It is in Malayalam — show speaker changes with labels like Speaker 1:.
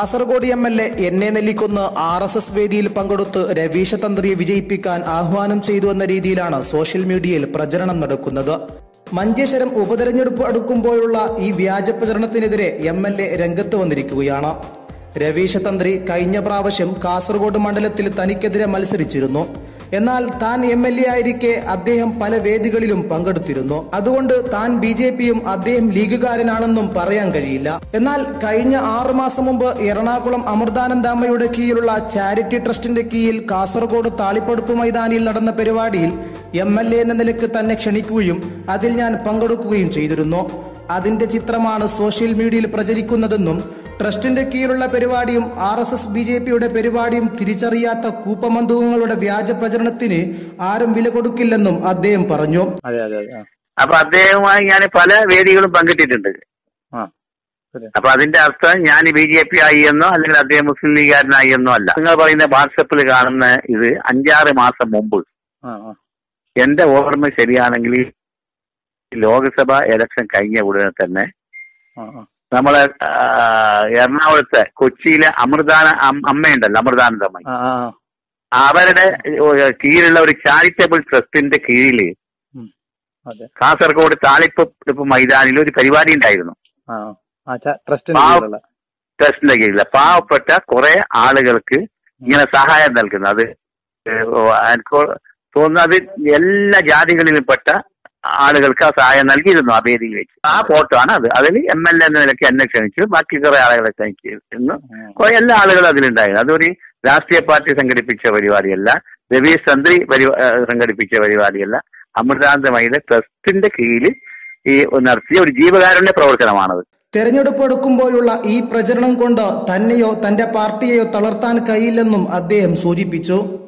Speaker 1: കാസർഗോഡ് എം എൽ എ എന്നെ നെല്ലിക്കുന്ന് ആർ എസ് എസ് വേദിയിൽ പങ്കെടുത്ത് രവീശ തന്ത്രിയെ വിജയിപ്പിക്കാൻ ആഹ്വാനം ചെയ്തു എന്ന രീതിയിലാണ് സോഷ്യൽ മീഡിയയിൽ പ്രചരണം നടക്കുന്നത്. മഞ്ചേശ്വരം ഉപതെരഞ്ഞെടുപ്പ് അടുക്കുമ്പോഴുള്ള ഈ വ്യാജ പ്രചരണത്തിനെതിരെ എം എൽ എ രംഗത്ത് വന്നിരിക്കുകയാണ്. രവീശ തന്ത്രി കഴിഞ്ഞ പ്രാവശ്യം കാസർഗോഡ് മണ്ഡലത്തിൽ തനിക്കെതിരെ മത്സരിച്ചിരുന്നു. എന്നാൽ താൻ എം എൽ എ ആയിരിക്കെ അദ്ദേഹം പല വേദികളിലും പങ്കെടുത്തിരുന്നു. അതുകൊണ്ട് താൻ ബി ജെ പിയും അദ്ദേഹം ലീഗുകാരനാണെന്നും പറയാൻ കഴിയില്ല. എന്നാൽ കഴിഞ്ഞ ആറു മാസം മുമ്പ് എറണാകുളം അമൃതാനന്ദാമ്മയുടെ കീഴിലുള്ള ചാരിറ്റി ട്രസ്റ്റിന്റെ കീഴിൽ കാസർഗോഡ് താളിപ്പടുപ്പ് മൈതാനിയിൽ നടന്ന പരിപാടിയിൽ എം എൽ എ എന്ന നിലയ്ക്ക് തന്നെ ക്ഷണിക്കുകയും അതിൽ ഞാൻ പങ്കെടുക്കുകയും ചെയ്തിരുന്നു. അതിന്റെ ചിത്രമാണ് സോഷ്യൽ മീഡിയയിൽ പ്രചരിക്കുന്നതെന്നും ട്രസ്റ്റിന്റെ കീഴിലുള്ള പരിപാടിയും R S S B J പിയുടെ പരിപാടിയും തിരിച്ചറിയാത്ത കൂപ്പമന്തുകങ്ങളുടെ വ്യാജ പ്രചരണത്തിന് ആരും വില കൊടുക്കില്ലെന്നും അദ്ദേഹം പറഞ്ഞു.
Speaker 2: അതെ അതെ
Speaker 3: അപ്പൊ അദ്ദേഹവുമായി ഞാൻ പല വേദികളും പങ്കിട്ടിട്ടുണ്ട്. അപ്പൊ അതിന്റെ അർത്ഥം ഞാൻ ബി ജെ പി ആയി എന്നോ അല്ലെങ്കിൽ അദ്ദേഹം മുസ്ലിം ലീഗുകാരനായി എന്നോ അല്ല. നിങ്ങൾ പറയുന്ന വാട്സപ്പിൽ കാണുന്ന ഇത് അഞ്ചാറ് മാസം മുമ്പ് എന്റെ ഓർമ്മ ശരിയാണെങ്കിൽ ലോക്സഭ ഇലക്ഷൻ കഴിഞ്ഞ ഉടനെ തന്നെ നമ്മളെ എറണാകുളത്തെ കൊച്ചിയിലെ അമൃതാന അമ്മയുണ്ടല്ലോ അമൃതാനന്ദമ്മ അവരുടെ കീഴിലുള്ള ഒരു ചാരിറ്റബിൾ ട്രസ്റ്റിന്റെ കീഴിൽ കാസർഗോഡ് താളിപ്പ് മൈതാനിൽ ഒരു പരിപാടി ഉണ്ടായിരുന്നു.
Speaker 2: ട്രസ്റ്റിന്റെ
Speaker 3: കീഴിൽ. കീഴിൽ പാവപ്പെട്ട കുറെ ആളുകൾക്ക് ഇങ്ങനെ സഹായം നൽകുന്നത്. എനിക്ക് തോന്നുന്നത് എല്ലാ ജാതികളിലും പെട്ട ആളുകൾക്ക് ആ സഹായം നൽകിയിരുന്നു ആ വേദിയിൽ വെച്ച്. ആ ഫോട്ടോ ആണ് അത്. അതിൽ എം എൽ എ എന്ന നിലയ്ക്ക് എന്നെ ക്ഷണിച്ചു. ബാക്കി കുറെ ആളുകളെ ക്ഷണിച്ചിരുന്നു. കുറെ എല്ലാ ആളുകളും അതിലുണ്ടായിരുന്നു. അതൊരു രാഷ്ട്രീയ പാർട്ടി സംഘടിപ്പിച്ച പരിപാടിയല്ല. രവീഷ് തന്ത്രി പരി- സംഘടിപ്പിച്ച പരിപാടിയല്ല. അമൃതാന്തമയിലെ ട്രസ്റ്റിന്റെ കീഴിൽ ഈ നടത്തിയ ഒരു ജീവകാരുണ്യ പ്രവർത്തനമാണത്.
Speaker 1: തെരഞ്ഞെടുപ്പ് എടുക്കുമ്പോഴുള്ള ഈ പ്രചരണം കൊണ്ട് തന്നെയോ തന്റെ പാർട്ടിയെയോ തളർത്താൻ കഴിയില്ലെന്നും അദ്ദേഹം സൂചിപ്പിച്ചു.